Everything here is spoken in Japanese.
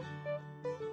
うん。